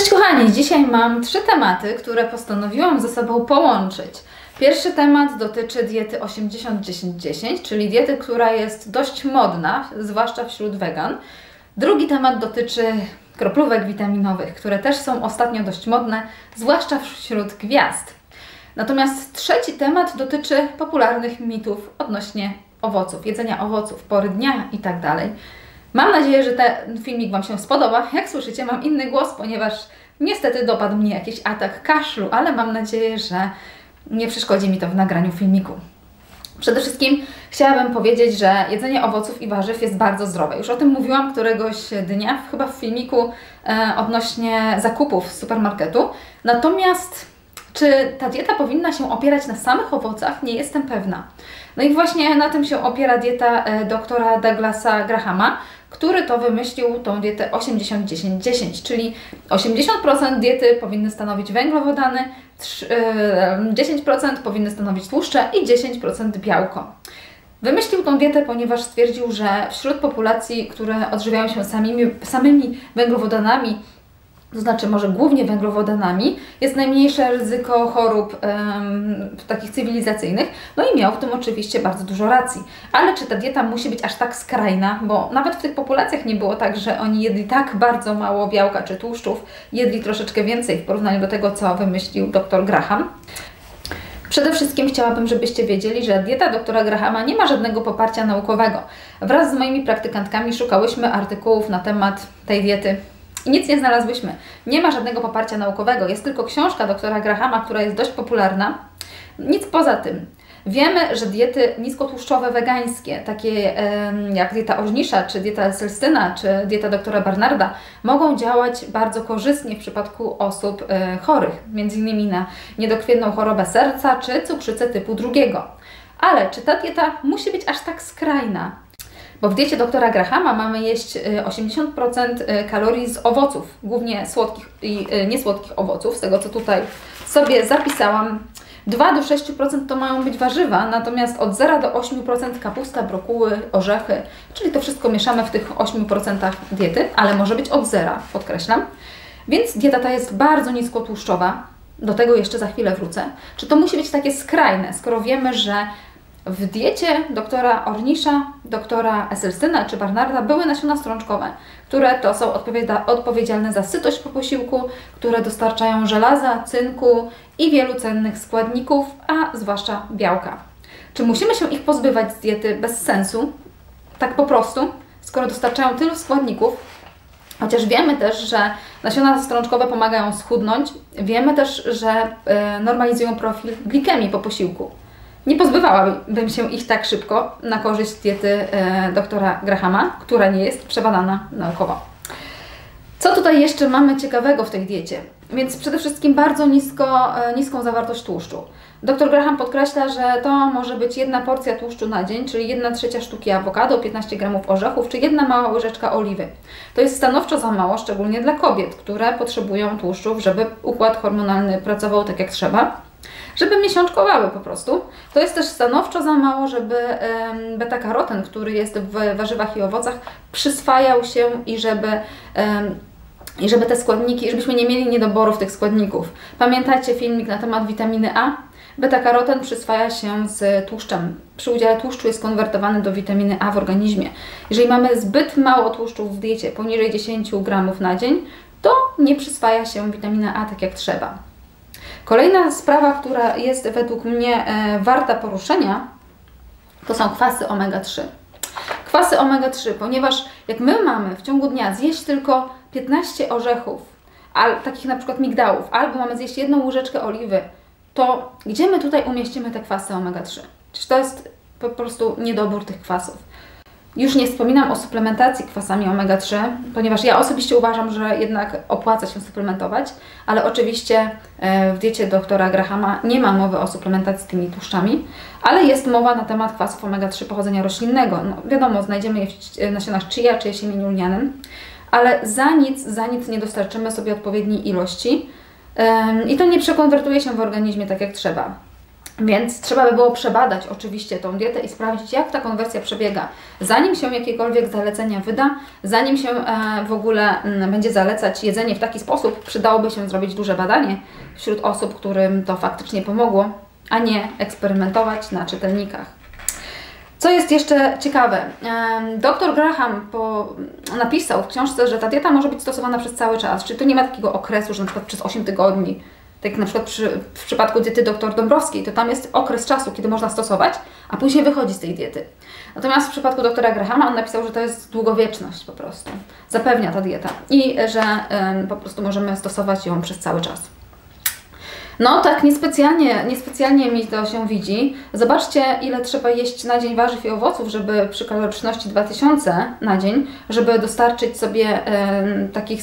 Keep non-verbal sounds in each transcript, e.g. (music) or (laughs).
Cześć kochani, dzisiaj mam trzy tematy, które postanowiłam ze sobą połączyć. Pierwszy temat dotyczy diety 80-10-10, czyli diety, która jest dość modna, zwłaszcza wśród wegan. Drugi temat dotyczy kroplówek witaminowych, które też są ostatnio dość modne, zwłaszcza wśród gwiazd. Natomiast trzeci temat dotyczy popularnych mitów odnośnie owoców, jedzenia owoców, pory dnia itd. Mam nadzieję, że ten filmik Wam się spodoba. Jak słyszycie, mam inny głos, ponieważ niestety dopadł mnie jakiś atak kaszlu, ale mam nadzieję, że nie przeszkodzi mi to w nagraniu filmiku. Przede wszystkim chciałabym powiedzieć, że jedzenie owoców i warzyw jest bardzo zdrowe. Już o tym mówiłam któregoś dnia, chyba w filmiku e, odnośnie zakupów z supermarketu. Natomiast czy ta dieta powinna się opierać na samych owocach? Nie jestem pewna. No i właśnie na tym się opiera dieta e, doktora Douglasa Grahama, który to wymyślił tą dietę 80-10-10, czyli 80% diety powinny stanowić węglowodany, 10% e, powinny stanowić tłuszcze i 10% białko. Wymyślił tą dietę, ponieważ stwierdził, że wśród populacji, które odżywiają się samymi, samymi węglowodanami, to znaczy może głównie węglowodanami, jest najmniejsze ryzyko chorób um, takich cywilizacyjnych, no i miał w tym oczywiście bardzo dużo racji. Ale czy ta dieta musi być aż tak skrajna, bo nawet w tych populacjach nie było tak, że oni jedli tak bardzo mało białka czy tłuszczów, jedli troszeczkę więcej w porównaniu do tego, co wymyślił dr Graham. Przede wszystkim chciałabym, żebyście wiedzieli, że dieta doktora Grahama nie ma żadnego poparcia naukowego. Wraz z moimi praktykantkami szukałyśmy artykułów na temat tej diety i nic nie znalazłyśmy. Nie ma żadnego poparcia naukowego. Jest tylko książka doktora Grahama, która jest dość popularna. Nic poza tym. Wiemy, że diety niskotłuszczowe wegańskie, takie jak dieta Ożnisza, czy dieta Selstyna, czy dieta doktora Barnarda, mogą działać bardzo korzystnie w przypadku osób e, chorych, m.in. na niedokrwienną chorobę serca, czy cukrzycę typu drugiego. Ale czy ta dieta musi być aż tak skrajna? Bo w diecie doktora Grahama mamy jeść 80% y, y, kalorii z owoców, głównie słodkich i y, niesłodkich owoców, z tego co tutaj sobie zapisałam. 2 do 6% to mają być warzywa, natomiast od 0 do 8% kapusta, brokuły, orzechy, czyli to wszystko mieszamy w tych 8% diety, ale może być od zera, podkreślam. Więc dieta ta jest bardzo niskotłuszczowa, do tego jeszcze za chwilę wrócę. Czy to musi być takie skrajne, skoro wiemy, że w diecie doktora Ornisza, doktora Eselstyna czy Barnarda były nasiona strączkowe, które to są odpowiedzialne za sytość po posiłku, które dostarczają żelaza, cynku i wielu cennych składników, a zwłaszcza białka. Czy musimy się ich pozbywać z diety bez sensu, tak po prostu, skoro dostarczają tylu składników? Chociaż wiemy też, że nasiona strączkowe pomagają schudnąć, wiemy też, że e, normalizują profil glikemii po posiłku. Nie pozbywałabym się ich tak szybko na korzyść diety e, doktora Grahama, która nie jest przebadana naukowo. Co tutaj jeszcze mamy ciekawego w tej diecie? Więc przede wszystkim bardzo nisko, e, niską zawartość tłuszczu. Dr Graham podkreśla, że to może być jedna porcja tłuszczu na dzień, czyli jedna trzecia sztuki awokado, 15 gramów orzechów, czy jedna mała łyżeczka oliwy. To jest stanowczo za mało, szczególnie dla kobiet, które potrzebują tłuszczów, żeby układ hormonalny pracował tak jak trzeba żeby miesiączkowały po prostu. To jest też stanowczo za mało, żeby beta-karoten, który jest w warzywach i owocach, przyswajał się i żeby i żeby te składniki, żebyśmy nie mieli niedoborów tych składników. Pamiętajcie filmik na temat witaminy A? Beta-karoten przyswaja się z tłuszczem. Przy udziale tłuszczu jest konwertowany do witaminy A w organizmie. Jeżeli mamy zbyt mało tłuszczu w diecie, poniżej 10 gramów na dzień, to nie przyswaja się witamina A tak jak trzeba. Kolejna sprawa, która jest według mnie e, warta poruszenia, to są kwasy omega-3. Kwasy omega-3, ponieważ jak my mamy w ciągu dnia zjeść tylko 15 orzechów, al, takich na przykład migdałów, albo mamy zjeść jedną łyżeczkę oliwy, to gdzie my tutaj umieścimy te kwasy omega-3? Czy to jest po prostu niedobór tych kwasów? Już nie wspominam o suplementacji kwasami omega-3, ponieważ ja osobiście uważam, że jednak opłaca się suplementować, ale oczywiście e, w diecie doktora Grahama nie ma mowy o suplementacji tymi tłuszczami, ale jest mowa na temat kwasów omega-3 pochodzenia roślinnego. No, wiadomo, znajdziemy je w nasionach chia czy jesieniu lnianym, ale za nic, za nic nie dostarczymy sobie odpowiedniej ilości i to nie przekonwertuje się w organizmie tak jak trzeba. Więc trzeba by było przebadać oczywiście tą dietę i sprawdzić, jak ta konwersja przebiega, zanim się jakiekolwiek zalecenia wyda, zanim się e, w ogóle mm, będzie zalecać jedzenie w taki sposób, przydałoby się zrobić duże badanie wśród osób, którym to faktycznie pomogło, a nie eksperymentować na czytelnikach. Co jest jeszcze ciekawe, dr Graham po, napisał w książce, że ta dieta może być stosowana przez cały czas, czyli to nie ma takiego okresu, że na przykład przez 8 tygodni tak na przykład przy, w przypadku diety dr Dąbrowskiej, to tam jest okres czasu, kiedy można stosować, a później wychodzi z tej diety. Natomiast w przypadku doktora Grahama on napisał, że to jest długowieczność po prostu. Zapewnia ta dieta i że po prostu możemy stosować ją przez cały czas. No tak, niespecjalnie, niespecjalnie mi to się widzi. Zobaczcie, ile trzeba jeść na dzień warzyw i owoców, żeby przy kaloryczności 2000 na dzień, żeby dostarczyć sobie e, takich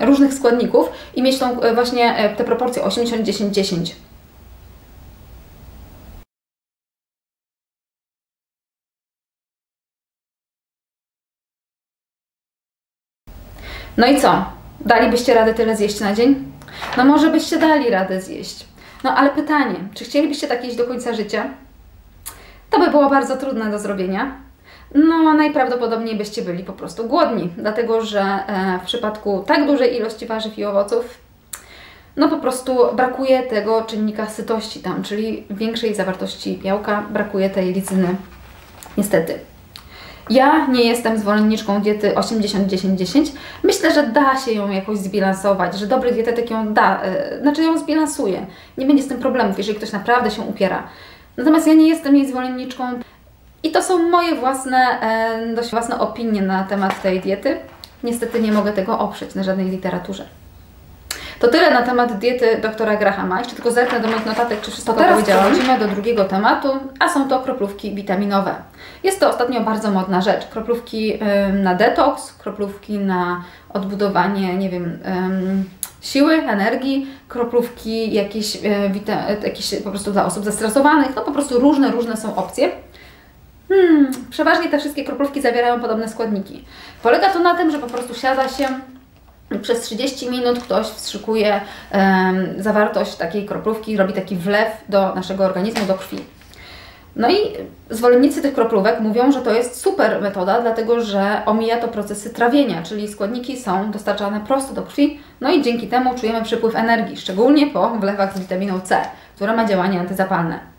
różnych składników i mieć tą e, właśnie e, te proporcje 80-10-10. No i co? Dalibyście radę tyle zjeść na dzień? No może byście dali radę zjeść. No ale pytanie, czy chcielibyście tak jeść do końca życia? To by było bardzo trudne do zrobienia. No, najprawdopodobniej byście byli po prostu głodni, dlatego że e, w przypadku tak dużej ilości warzyw i owoców, no po prostu brakuje tego czynnika sytości tam, czyli większej zawartości białka, brakuje tej licyny. Niestety. Ja nie jestem zwolenniczką diety 80-10-10. Myślę, że da się ją jakoś zbilansować, że dobry dietetyk ją da, yy, znaczy ją zbilansuje. Nie będzie z tym problemów, jeżeli ktoś naprawdę się upiera. Natomiast ja nie jestem jej zwolenniczką i to są moje własne, yy, dość własne opinie na temat tej diety. Niestety nie mogę tego oprzeć na żadnej literaturze. To tyle na temat diety doktora Grahama. Jeszcze tylko zerknę do moich notatek, czy wszystko to teraz powiedziałam. przechodzimy do drugiego tematu, a są to kroplówki witaminowe. Jest to ostatnio bardzo modna rzecz. Kroplówki na detoks, kroplówki na odbudowanie, nie wiem, siły, energii, kroplówki jakieś, e, jakieś po prostu dla osób zestresowanych, no po prostu różne, różne są opcje. Hmm, przeważnie te wszystkie kroplówki zawierają podobne składniki. Polega to na tym, że po prostu siada się przez 30 minut ktoś wstrzykuje zawartość takiej kroplówki, robi taki wlew do naszego organizmu, do krwi. No i zwolennicy tych kroplówek mówią, że to jest super metoda, dlatego że omija to procesy trawienia, czyli składniki są dostarczane prosto do krwi, no i dzięki temu czujemy przepływ energii, szczególnie po wlewach z witaminą C, która ma działanie antyzapalne.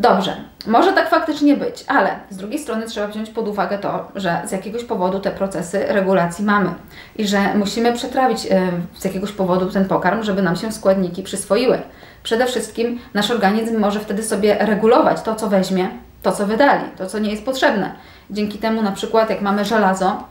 Dobrze, może tak faktycznie być, ale z drugiej strony trzeba wziąć pod uwagę to, że z jakiegoś powodu te procesy regulacji mamy i że musimy przetrawić e, z jakiegoś powodu ten pokarm, żeby nam się składniki przyswoiły. Przede wszystkim nasz organizm może wtedy sobie regulować to, co weźmie, to, co wydali, to, co nie jest potrzebne. Dzięki temu na przykład jak mamy żelazo,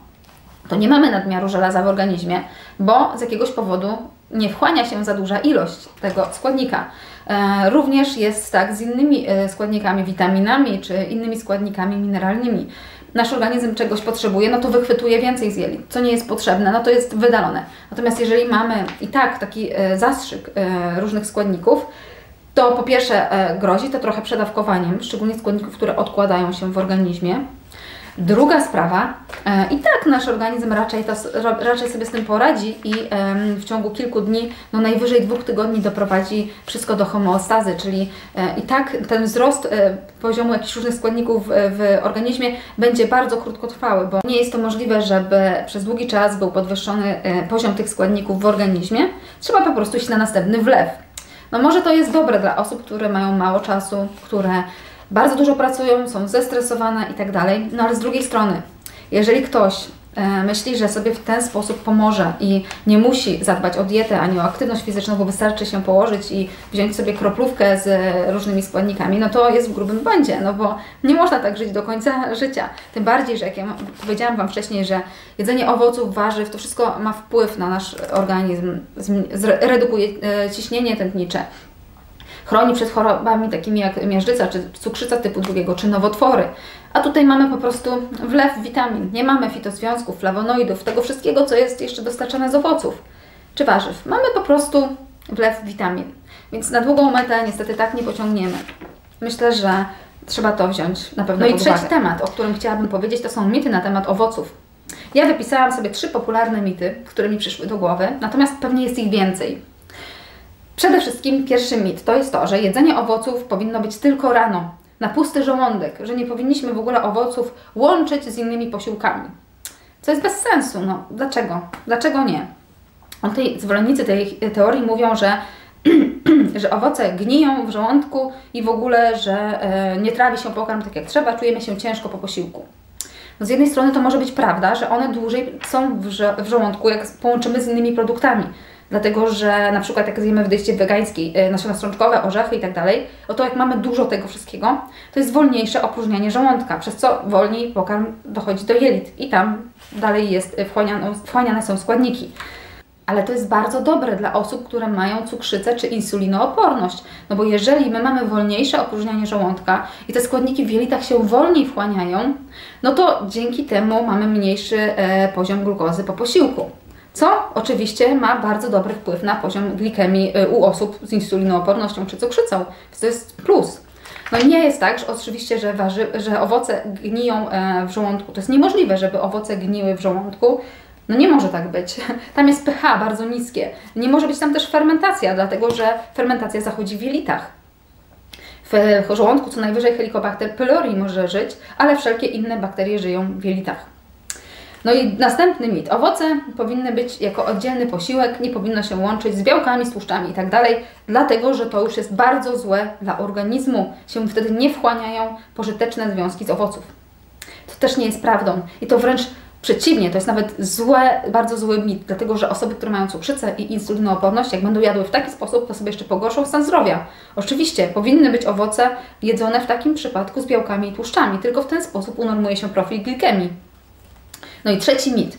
to nie mamy nadmiaru żelaza w organizmie, bo z jakiegoś powodu nie wchłania się za duża ilość tego składnika. E, również jest tak z innymi e, składnikami, witaminami czy innymi składnikami mineralnymi. Nasz organizm czegoś potrzebuje, no to wychwytuje więcej z jelit. Co nie jest potrzebne, no to jest wydalone. Natomiast jeżeli mamy i tak taki e, zastrzyk różnych składników, to po pierwsze grozi to trochę przedawkowaniem, szczególnie składników, które odkładają się w organizmie. Druga sprawa, e, i tak nasz organizm raczej, to, raczej sobie z tym poradzi i w ciągu kilku dni, no najwyżej dwóch tygodni doprowadzi wszystko do homeostazy, czyli e, i tak ten wzrost e, poziomu jakichś różnych składników w organizmie będzie bardzo krótkotrwały, bo nie jest to możliwe, żeby przez długi czas był podwyższony poziom tych składników w organizmie. Trzeba po prostu iść na następny wlew. No może to jest dobre dla osób, które mają mało czasu, które bardzo dużo pracują, są zestresowane i tak dalej. No ale z drugiej strony, jeżeli ktoś e, myśli, że sobie w ten sposób pomoże i nie musi zadbać o dietę ani o aktywność fizyczną, bo wystarczy się położyć i wziąć sobie kroplówkę z różnymi składnikami, no to jest w grubym błędzie, no bo nie można tak żyć do końca życia. Tym bardziej, że jak ja powiedziałam Wam wcześniej, że jedzenie owoców, warzyw, to wszystko ma wpływ na nasz organizm, redukuje e, ciśnienie tętnicze, Chroni przed chorobami takimi jak miażdżyca, czy cukrzyca typu drugiego, czy nowotwory. A tutaj mamy po prostu wlew witamin. Nie mamy fitozwiązków, flawonoidów, tego wszystkiego, co jest jeszcze dostarczane z owoców czy warzyw. Mamy po prostu wlew witamin. Więc na długą metę niestety tak nie pociągniemy. Myślę, że trzeba to wziąć na pewno No i trzeci uwagę. temat, o którym chciałabym powiedzieć, to są mity na temat owoców. Ja wypisałam sobie trzy popularne mity, które mi przyszły do głowy, natomiast pewnie jest ich więcej. Przede wszystkim pierwszy mit to jest to, że jedzenie owoców powinno być tylko rano, na pusty żołądek, że nie powinniśmy w ogóle owoców łączyć z innymi posiłkami. Co jest bez sensu. No, dlaczego? Dlaczego nie? Tej, zwolennicy tej teorii mówią, że, (clears throat) że owoce gniją w żołądku i w ogóle, że e, nie trawi się pokarm tak jak trzeba, czujemy się ciężko po posiłku. No z jednej strony to może być prawda, że one dłużej są w, w żołądku, jak połączymy z innymi produktami. Dlatego, że na przykład jak zjemy w dyście wegańskiej e, nasiona strączkowe, orzechy i tak dalej, no to jak mamy dużo tego wszystkiego, to jest wolniejsze opróżnianie żołądka, przez co wolniej pokarm dochodzi do jelit i tam dalej jest wchłaniane, wchłaniane są składniki ale to jest bardzo dobre dla osób, które mają cukrzycę czy insulinooporność. No bo jeżeli my mamy wolniejsze opróżnianie żołądka i te składniki w jelitach się wolniej wchłaniają, no to dzięki temu mamy mniejszy e, poziom glukozy po posiłku. Co oczywiście ma bardzo dobry wpływ na poziom glikemii e, u osób z insulinoopornością czy cukrzycą. Więc to jest plus. No nie jest tak, że oczywiście, że, że owoce gniją e, w żołądku. To jest niemożliwe, żeby owoce gniły w żołądku. No nie może tak być. (laughs) Tam jest pH bardzo niskie. Nie może być tam też fermentacja, dlatego że fermentacja zachodzi w jelitach. W żołądku co najwyżej Helicobacter pylori może żyć, ale wszelkie inne bakterie żyją w jelitach. No i następny mit. Owoce powinny być jako oddzielny posiłek, nie powinno się łączyć z białkami, z tłuszczami itd., tak dlatego że to już jest bardzo złe dla organizmu. Się wtedy nie wchłaniają pożyteczne związki z owoców. To też nie jest prawdą i to wręcz Przeciwnie, to jest nawet złe, bardzo zły mit, dlatego że osoby, które mają cukrzycę i insulinooporność, jak będą jadły w taki sposób, to sobie jeszcze pogorszą stan zdrowia. Oczywiście powinny być owoce jedzone w takim przypadku z białkami i tłuszczami, tylko w ten sposób unormuje się profil glikemii. No i trzeci mit.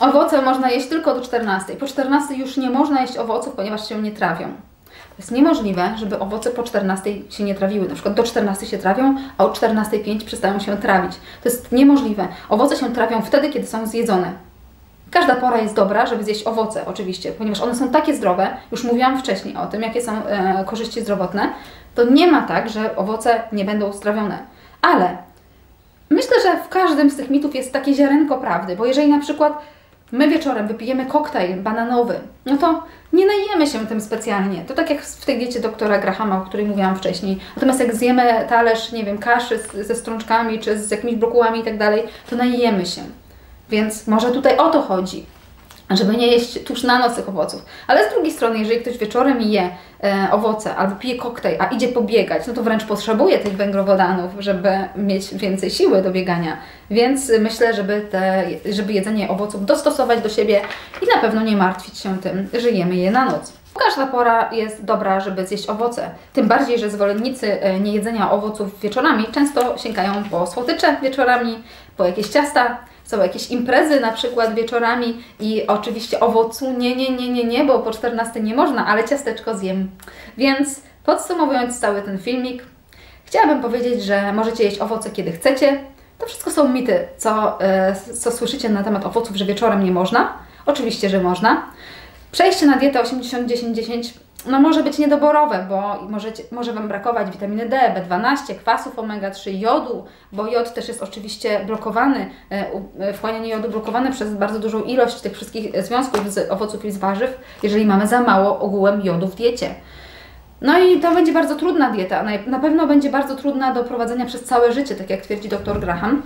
Owoce można jeść tylko do 14. Po 14 już nie można jeść owoców, ponieważ się nie trawią. To jest niemożliwe, żeby owoce po 14 się nie trawiły. Na przykład do 14 się trawią, a od 14.05 przestają się trawić. To jest niemożliwe. Owoce się trawią wtedy, kiedy są zjedzone. Każda pora jest dobra, żeby zjeść owoce, oczywiście, ponieważ one są takie zdrowe. Już mówiłam wcześniej o tym, jakie są e, korzyści zdrowotne. To nie ma tak, że owoce nie będą strawione. Ale myślę, że w każdym z tych mitów jest takie ziarenko prawdy, bo jeżeli na przykład my wieczorem wypijemy koktajl bananowy, no to nie najemy się tym specjalnie. To tak jak w tej diecie doktora Grahama, o której mówiłam wcześniej. Natomiast jak zjemy talerz, nie wiem, kaszy z, ze strączkami czy z jakimiś brokułami i tak dalej, to najemy się. Więc może tutaj o to chodzi żeby nie jeść tuż na noc tych owoców. Ale z drugiej strony, jeżeli ktoś wieczorem je e, owoce albo pije koktajl, a idzie pobiegać, no to wręcz potrzebuje tych węglowodanów, żeby mieć więcej siły do biegania. Więc myślę, żeby, te, żeby jedzenie owoców dostosować do siebie i na pewno nie martwić się tym, że jemy je na noc. Każda pora jest dobra, żeby zjeść owoce. Tym bardziej, że zwolennicy e, niejedzenia owoców wieczorami często sięgają po słodycze wieczorami, po jakieś ciasta, są jakieś imprezy na przykład wieczorami i oczywiście owocu nie, nie, nie, nie, nie, bo po 14 nie można, ale ciasteczko zjem. Więc podsumowując cały ten filmik, chciałabym powiedzieć, że możecie jeść owoce kiedy chcecie. To wszystko są mity, co, e, co słyszycie na temat owoców, że wieczorem nie można. Oczywiście, że można. Przejście na dietę 80-10-10 no może być niedoborowe, bo może, może Wam brakować witaminy D, B12, kwasów omega-3, jodu, bo jod też jest oczywiście blokowany, e, e, wchłanianie jodu blokowane przez bardzo dużą ilość tych wszystkich związków z owoców i z warzyw, jeżeli mamy za mało ogółem jodu w diecie. No i to będzie bardzo trudna dieta, na pewno będzie bardzo trudna do prowadzenia przez całe życie, tak jak twierdzi dr Graham.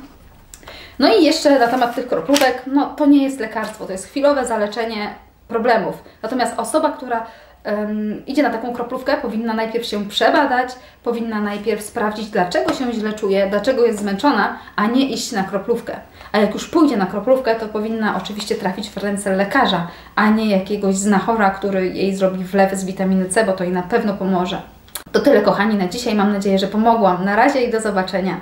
No i jeszcze na temat tych kroplówek, no to nie jest lekarstwo, to jest chwilowe zaleczenie problemów. Natomiast osoba, która um, idzie na taką kroplówkę, powinna najpierw się przebadać, powinna najpierw sprawdzić, dlaczego się źle czuje, dlaczego jest zmęczona, a nie iść na kroplówkę. A jak już pójdzie na kroplówkę, to powinna oczywiście trafić w ręce lekarza, a nie jakiegoś znachora, który jej zrobi wlew z witaminy C, bo to jej na pewno pomoże. To tyle, kochani, na dzisiaj. Mam nadzieję, że pomogłam. Na razie i do zobaczenia.